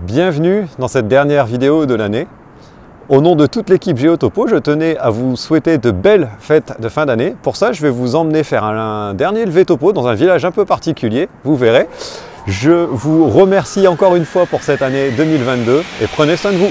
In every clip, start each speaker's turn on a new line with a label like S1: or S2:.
S1: Bienvenue dans cette dernière vidéo de l'année. Au nom de toute l'équipe Géotopo, je tenais à vous souhaiter de belles fêtes de fin d'année. Pour ça, je vais vous emmener faire un, dernier levé topo dans un village un peu particulier, vous verrez. Je vous remercie encore une fois pour cette année 2022 et prenez soin de vous.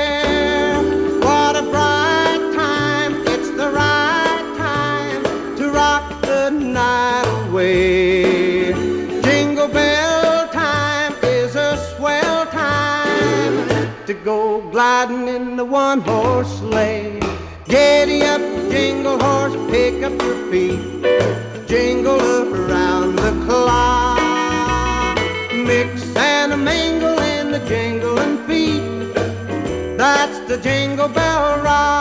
S2: To go gliding in the one horse sleigh. Giddy up, jingle horse, pick up your feet. Jingle around the clock. Mix and a mingle in the jingling feet. That's the jingle bell ride.